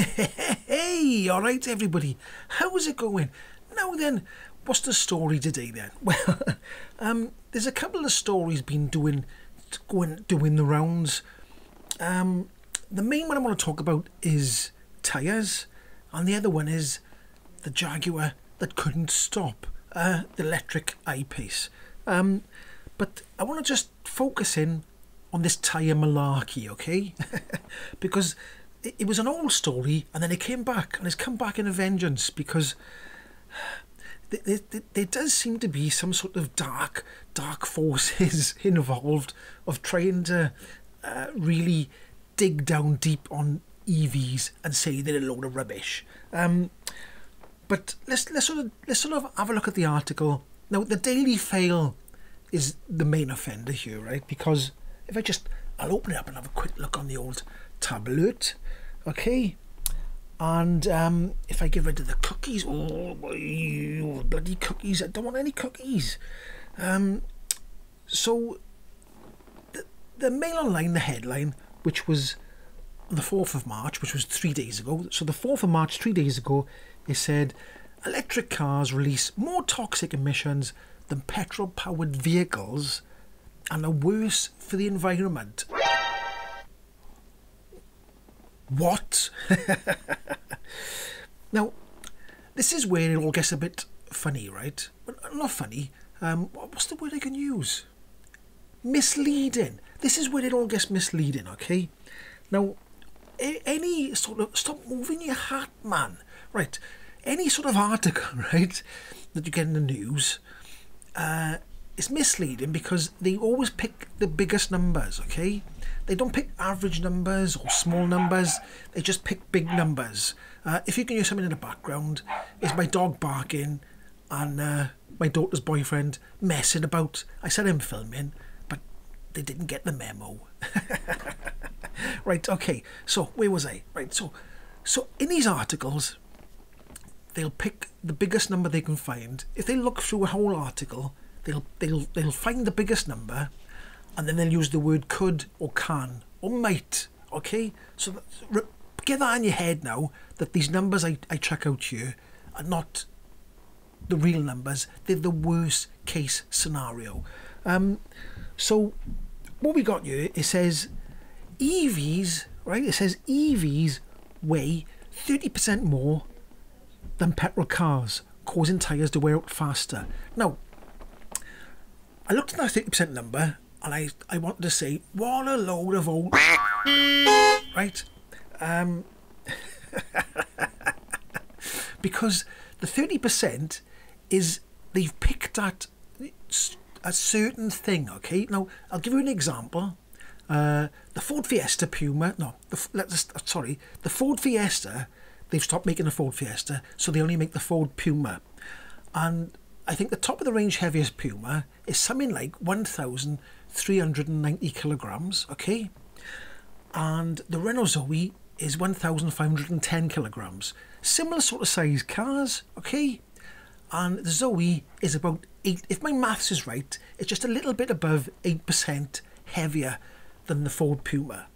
Hey, all right, everybody. How's it going? Now then, what's the story today then? Well, um, there's a couple of stories been doing, going doing the rounds. Um, the main one I want to talk about is tyres, and the other one is the Jaguar that couldn't stop, uh, the electric I-Pace. Um, but I want to just focus in on this tyre malarkey, okay? because it, was an old story and then it came back and it's come back in a vengeance because there, there, there does seem to be some sort of dark, dark forces involved of trying to uh, really dig down deep on EVs and say they're a load of rubbish. Um, but let's let's sort of let's sort of have a look at the article. Now, the Daily Fail is the main offender here, right? Because if I just I'll open it up and have a quick look on the old tablet, okay? And um, if I get rid of the cookies, oh, bloody cookies! I don't want any cookies. Um, so the, the Mail Online, the headline, which was the 4th of March, which was three days ago. So the 4th of March, three days ago, it said electric cars release more toxic emissions than petrol powered vehicles and are worse for the environment. What? now, this is where it all gets a bit funny, right? Not funny. Um, what's the word I can use? Misleading. This is where it all gets misleading, okay? Now, any sort of stop moving your hat, man. Right, any sort of article, right, that you get in the news, uh, is misleading because they always pick the biggest numbers. Okay, they don't pick average numbers or small numbers. They just pick big numbers. Uh, if you can hear something in the background, it's my dog barking and uh, my daughter's boyfriend messing about. I said I'm filming, but they didn't get the memo. right, okay, so where was I? Right, so so in these articles, they'll pick the biggest number they can find. If they look through a whole article, they'll they'll they'll find the biggest number, and then they'll use the word could or can or might. Okay, so that, get that in your head now that these numbers I, I check out here are not the real numbers. They're the worst case scenario. Um, so what we got here it says EVs right. It says EVs weigh thirty percent more than petrol cars, causing tyres to wear out faster. Now, I looked at that 30% number and I, I wanted to say, what a load of old. right? Um, because the 30% is they've picked at a certain thing, okay? Now, I'll give you an example. Uh, the Ford Fiesta Puma, no, the, let's, sorry, the Ford Fiesta they've stopped making the Ford Fiesta, so they only make the Ford Puma. And I think the top of the range heaviest Puma is something like 1,390 kilograms, okay? And the Renault Zoe is 1,510 kilograms. Similar sort of size cars, okay? And the Zoe is about 8, if my maths is right, it's just a little bit above 8% heavier than the Ford Puma.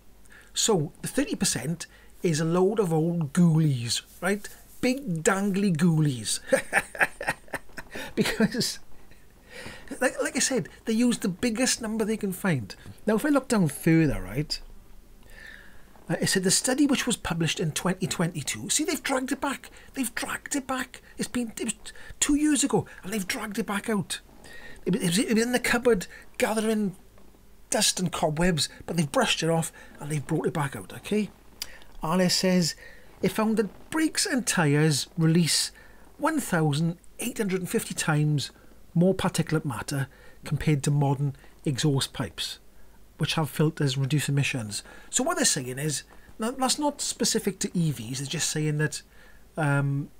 So the 30% is a load of old ghoulies, right? Big dangly ghoulies. because, like, like I said, they use the biggest number they can find. Now, if I look down further, right, uh, it said the study which was published in 2022. See, they've dragged it back. They've dragged it back. It's been it was two years ago, and they've dragged it back out. It was, it was in the cupboard gathering dust and cobwebs, but they've brushed it off and they've brought it back out. Okay. RS says it found that brakes and tyres release 1,850 times more particulate matter compared to modern exhaust pipes, which have filters reduce emissions. So what they're saying is, that's not specific to EVs, they're just saying that um,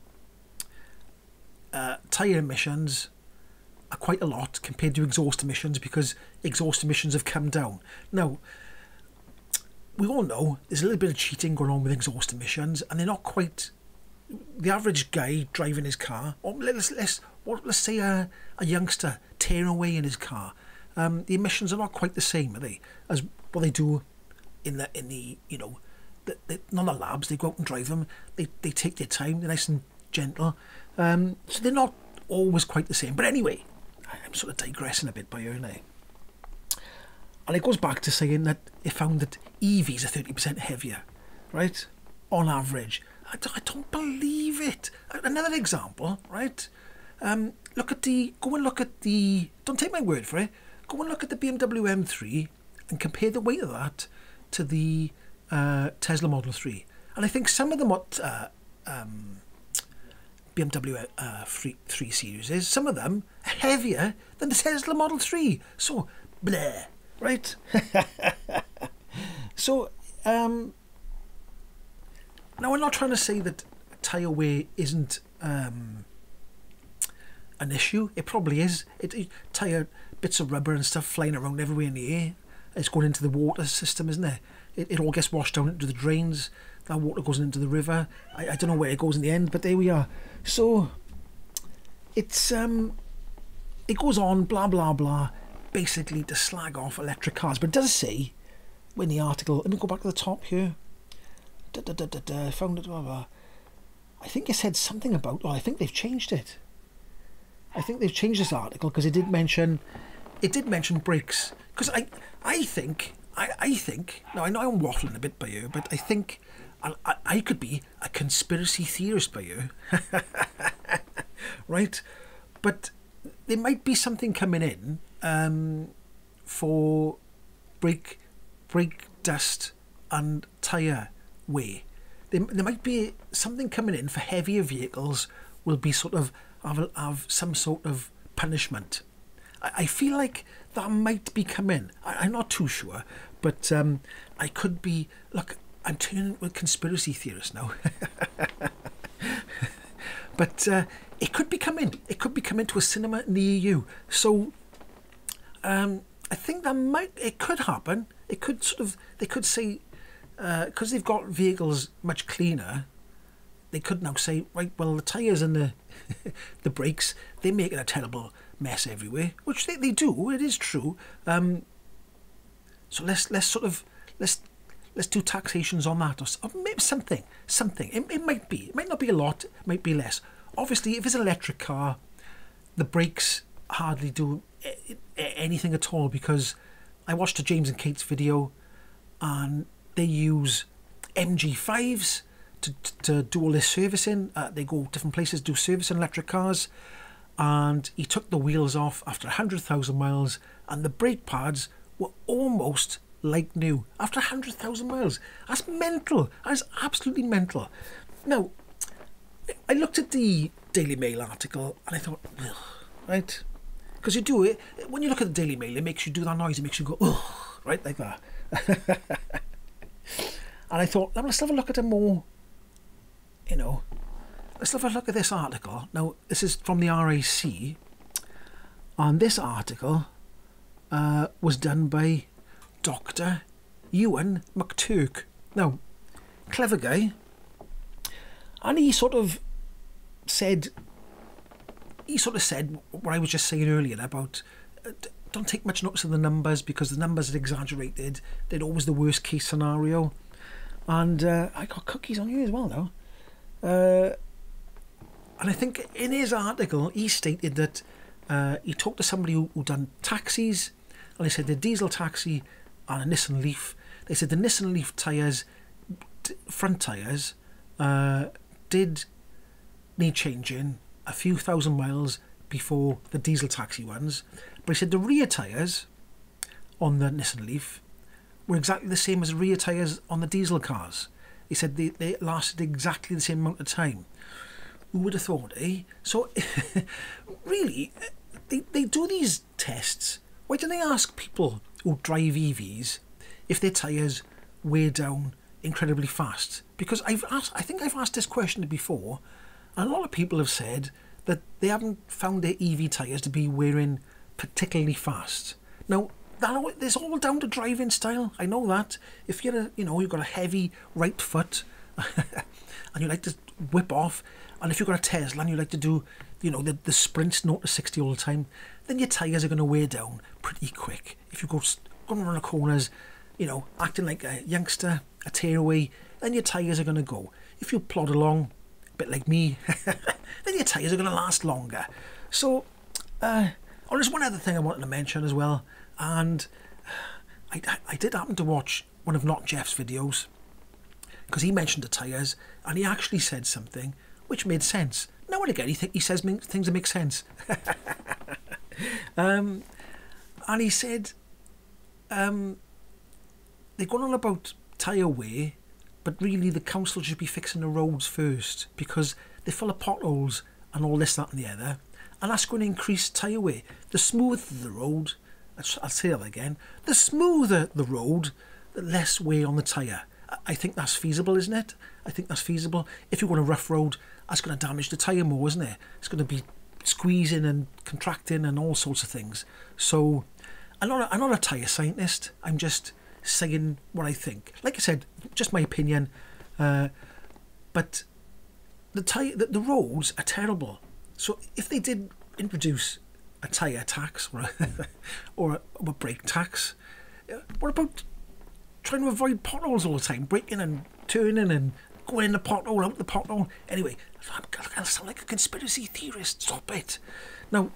uh, tyre emissions are quite a lot compared to exhaust emissions because exhaust emissions have come down. Now, we all know there's a little bit of cheating going on with exhaust emissions, and they're not quite the average guy driving his car. Or let's let's let's say a, a youngster tearing away in his car. Um, the emissions are not quite the same, are they, as what they do in the in the you know they, they, none of the labs, they go out and drive them. They, they take their time, they're nice and gentle. Um, so they're not always quite the same. But anyway, I'm sort of digressing a bit by here. And it goes back to saying that it found that EVs are 30% heavier, right? On average. I don't, I don't believe it. Another example, right? Um, look at the, go and look at the, don't take my word for it, go and look at the BMW M3 and compare the weight of that to the uh, Tesla Model 3. And I think some of the uh, um, BMW uh, 3, 3 Series, some of them are heavier than the Tesla Model 3. So, bleh right? so, um, now I'm not trying to say that tyre wear isn't um, an issue. It probably is. It, it tyre bits of rubber and stuff flying around everywhere in the air. It's going into the water system, isn't it? It, it all gets washed down into the drains. That water goes into the river. I, I don't know where it goes in the end, but there we are. So it's um, it goes on, blah blah blah basically to slag off electric cars. But it does say, when the article, let me go back to the top here. Da, da, da, da, da, found it. Blah, blah. I think it said something about. Oh, I think they've changed it. I think they've changed this article because it did mention, it did mention brakes. Because I, I think, I, I think. Now I know I'm waffling a bit by you, but I think I, I, I could be a conspiracy theorist by you, right? But there might be something coming in um, for brake, brake dust and tyre wear. There, there might be something coming in for heavier vehicles will be sort of have, have some sort of punishment. I, I feel like that might be coming. I, I'm not too sure, but um, I could be. Look, I'm turning into a conspiracy theorist now. but uh, it could be coming. It could be coming to a cinema in the EU. So um, I think that might it could happen. It could sort of they could say because uh, they've got vehicles much cleaner. They could now say right, well the tires and the the brakes they make it a terrible mess everywhere, which they, they do. It is true. Um, so let's let's sort of let's let's do taxations on that or, or maybe something something. It, it might be it might not be a lot. It might be less. Obviously, if it's an electric car, the brakes hardly do anything at all because I watched a James and Kate's video and they use MG5s to, to do all this servicing. Uh, they go different places, do service in electric cars. And he took the wheels off after 100,000 miles and the brake pads were almost like new after 100,000 miles. That's mental. That's absolutely mental. Now, I looked at the Daily Mail article and I thought, well, right, because you do it, when you look at the Daily Mail, it makes you do that noise, it makes you go, oh, right, like that. and I thought, let's have a look at a more, you know, let's have a look at this article. Now, this is from the RAC, and this article uh, was done by Dr. Euan McTurk. Now, clever guy, and he sort of said he sort of said what I was just saying earlier about uh, don't take much notice of the numbers because the numbers are exaggerated. They're always the worst case scenario. And uh, I got cookies on you as well, though. Uh, and I think in his article, he stated that uh, he talked to somebody who, who done taxis, and they said the diesel taxi and a Nissan Leaf. They said the Nissan Leaf tyres, front tyres, uh, did need changing a few thousand miles before the diesel taxi ones. But he said the rear tyres on the Nissan Leaf were exactly the same as rear tyres on the diesel cars. He said they, they lasted exactly the same amount of time. Who would have thought, eh? So, really, they, they do these tests. Why don't they ask people who drive EVs if their tyres wear down incredibly fast? Because I've asked, I think I've asked this question before, and a lot of people have said that they haven't found their EV tyres to be wearing particularly fast. Now, that, it's all down to driving style. I know that. If you're a, you know, you've got a heavy right foot and you like to whip off, and if you've got a Tesla and you like to do, you know, the, the sprints 0 to 60 all the time, then your tyres are going to wear down pretty quick. If you go going around the corners, you know, acting like a youngster a tearaway, then your tyres are going to go. If you plod along, a bit like me, then your tyres are going to last longer. So, uh, oh, there's one other thing I wanted to mention as well, and I, I did happen to watch one of Not Jeff's videos because he mentioned the tyres and he actually said something which made sense. Now and again, he, th- he says things that make sense. um, and he said um, they're going on about tyre wear, but really the council should be fixing the roads first because they're full of potholes and all this, that, and the other. And that's going to increase tyre wear. The smoother the road, I'll say that again, the smoother the road, the less wear on the tyre. I think that's feasible, isn't it? I think that's feasible. If you want a rough road, that's going to damage the tyre more, isn't it? It's going to be squeezing and contracting and all sorts of things. So I'm not a, I'm not a tyre scientist. I'm just saying what I think. Like I said, just my opinion. Uh, but the tyre, the, the roads are terrible. So if they did introduce a tyre tax or a, or, a, or a brake tax, uh, what about trying to avoid potholes all the time, braking and turning and going in the pothole, out the pothole. Anyway, I sound like a conspiracy theorist. Stop it. Now,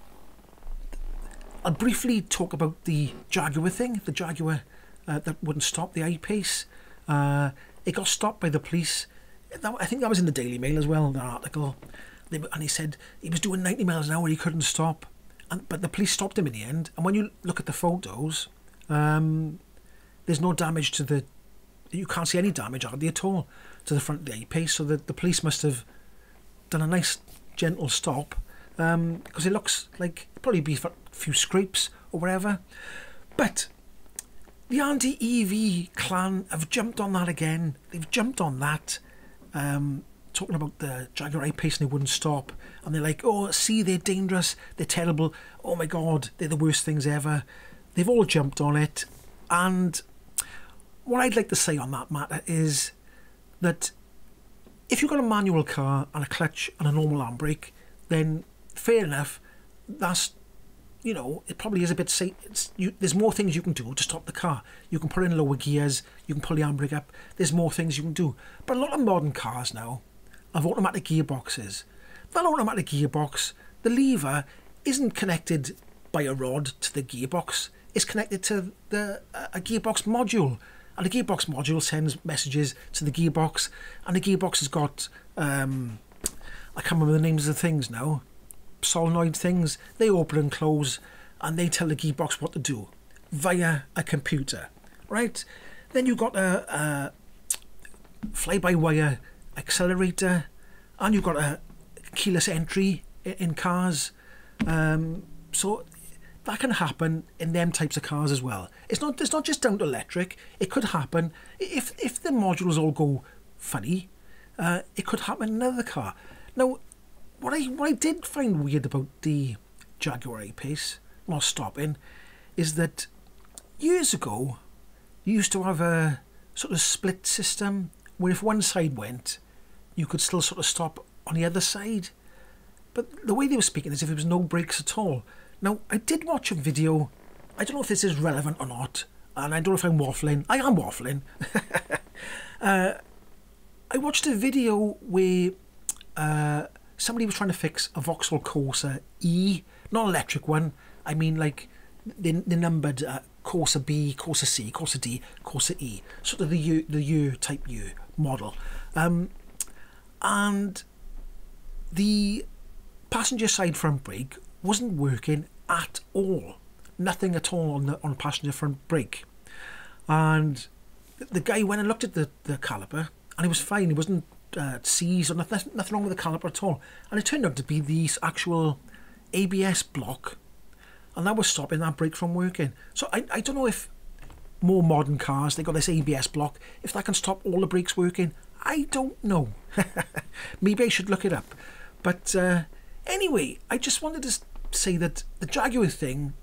I'll briefly talk about the Jaguar thing. The Jaguar uh, that wouldn't stop the I-Pace. Uh, it got stopped by the police. I think that was in the Daily Mail as well, that article. They, and he said he was doing 90 miles an hour, he couldn't stop. And, but the police stopped him in the end. And when you look at the photos, um, there's no damage to the you can't see any damage hardly at all to the front of the I-Pace so the, the police must have done a nice gentle stop because um, it looks like probably be a few scrapes or whatever but the anti-EV clan have jumped on that again they've jumped on that um, talking about the Jaguar I-Pace and they wouldn't stop and they're like oh see they're dangerous they're terrible oh my god they're the worst things ever they've all jumped on it and what I'd like to say on that matter is that if you've got a manual car and a clutch and a normal handbrake, then fair enough. That's you know, it probably is a bit safe. You, there's more things you can do to stop the car. You can put in lower gears. You can pull the handbrake up. There's more things you can do. But a lot of modern cars now have automatic gearboxes. That automatic gearbox, the lever isn't connected by a rod to the gearbox. It's connected to the a gearbox module and the gearbox module sends messages to the gearbox, and the gearbox has got um, I can't remember the names of the things now, solenoid things. They open and close, and they tell the gearbox what to do via a computer, right? Then you've got a, a fly-by-wire accelerator, and you've got a keyless entry in cars. Um, so that can happen in them types of cars as well. It's not it's not just down to electric. It could happen if if the modules all go funny. Uh, it could happen in another car. Now, what I what I did find weird about the Jaguar I-Pace while stopping is that years ago you used to have a sort of split system where if one side went, you could still sort of stop on the other side. But the way they were speaking is if there was no brakes at all. Now, I did watch a video. I don't know if this is relevant or not, and I don't know if I'm waffling. I am waffling. uh, I watched a video where uh, somebody was trying to fix a Vauxhall Corsa E, not electric one. I mean, like the, the numbered uh, Corsa B, Corsa C, Corsa D, Corsa E, sort of the U, the U type U model, um, and the passenger side front brake wasn't working at all. Nothing at all on the on passenger front brake. And the guy went and looked at the, the caliper and he was fine. He wasn't uh, seized or nothing, nothing wrong with the caliper at all. And it turned out to be the actual ABS block. And that was stopping that brake from working. So I, I don't know if more modern cars, they've got this ABS block, if that can stop all the brakes working. I don't know. Maybe I should look it up. But uh, anyway, I just wanted to say that the Jaguar thing,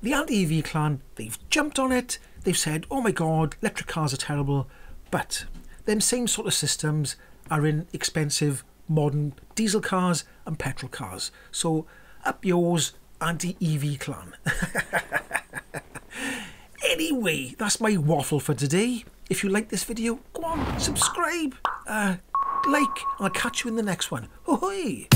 the anti-EV clan, they've jumped on it. They've said, oh my God, electric cars are terrible. But them same sort of systems are in expensive modern diesel cars and petrol cars. So up yours, anti-EV clan. anyway, that's my waffle for today. If you like this video, go on, subscribe, uh, like, and I'll catch you in the next one. Ahoy!